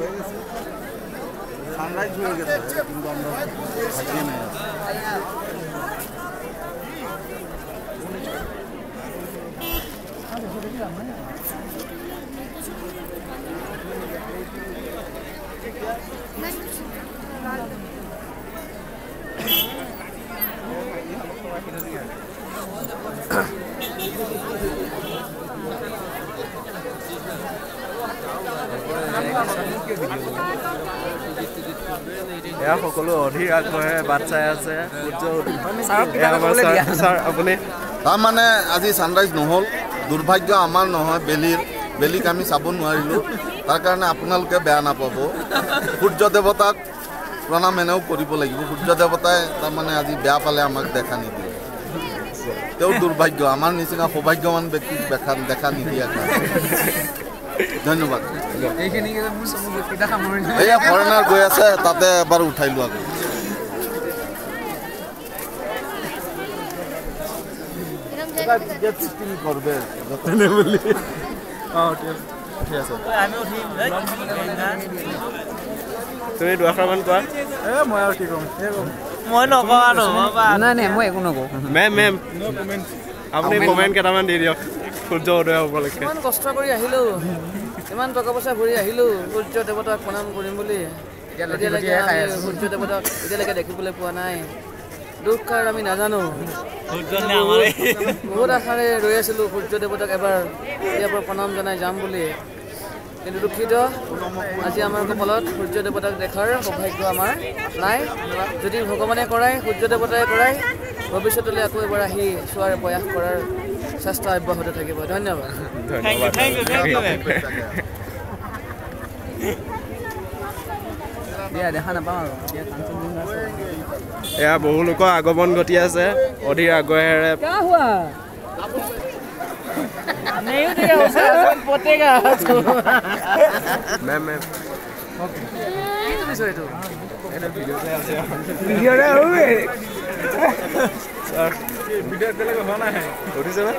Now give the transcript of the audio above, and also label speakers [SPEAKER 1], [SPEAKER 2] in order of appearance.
[SPEAKER 1] হয়ে গেছে সানরাইজ হয়ে গেছে কিন্তু আমরা আজকে নেই
[SPEAKER 2] Thank you.
[SPEAKER 3] এয়া সকলো অধীৰ আগ্ৰহে বাট চাই আছে সূৰ্য
[SPEAKER 2] এয়া আমাৰ ছাৰ- ছাৰ
[SPEAKER 3] আপুনি?
[SPEAKER 1] তাৰমানে আজি ছানৰাইজ নহ'ল দুৰ্ভাগ্য আমাৰ নহয় বেলিৰ বেলিক আমি চাব নোৱাৰিলোঁ। তাৰ কাৰণে আপোনালোকে বেয়া নাপাব। সূৰ্য দেৱতাক প্ৰণাম এনেও কৰিব লাগিব। সূৰ্য দেৱতাই তাৰমানে আজি বেয়া পালে আমাক দেখা নিদিয়ে। তেওঁ দুৰ্ভাগ্য আমাৰ নিচিনা সৌভাগ্যৱান ব্যক্তিক দেখা দেখা নিদিয়ে ধন্যবাদ।
[SPEAKER 2] এয়া ফৰেনাৰ
[SPEAKER 1] গৈ আছে তাতে এবাৰ উঠাই লোৱা। কৰবে
[SPEAKER 3] তুমি দুআষাৰমান কোৱা?
[SPEAKER 4] মই নকওঁ আৰু নাই নাই মই
[SPEAKER 2] একো নকওঁ।
[SPEAKER 3] মেম মেম আপুনি কমেণ্ট কেইটামান দি দিয়ক। সূৰ্য উদয় উপলক্ষে
[SPEAKER 5] ইমান কষ্ট কৰি আহিলোঁ। ইমান টকা পইচা ভৰি আহিলোঁ। সূৰ্য দেৱতাক প্ৰণাম কৰিম বুলি।
[SPEAKER 2] এতিয়ালৈকে সূৰ্য
[SPEAKER 5] দেৱতাক এতিয়ালৈকে দেখিবলৈ পোৱা নাই। দুখ কাৰ আমি নাজানো। বহুত আশাৰে ৰৈ আছিলোঁ সূৰ্য দেৱতাক এবাৰ ইয়াৰ পৰা প্ৰণাম জনাই যাম বুলি। কিন্তু দুখিত।
[SPEAKER 1] আজি আমাৰ
[SPEAKER 5] কপালত সূৰ্য দেৱতাক দেখাৰ সৌভাগ্য আমাৰ নাই। যদি ভগৱানে কৰাই সূৰ্য দেৱতাই কৰাই ভৱিষ্যতলৈ আকৌ এবাৰ আহি চোৱাৰ প্ৰয়াস কৰাৰ চেষ্টা অব্যাহত থাকিব। ধন্যবাদ।
[SPEAKER 2] দেখা নাপাওঁ আৰু।
[SPEAKER 3] এয়া বহু লোকৰ আগমন ঘটি আছে। অধীৰ আগ্ৰহেৰে মেম মেম উঠিছে নে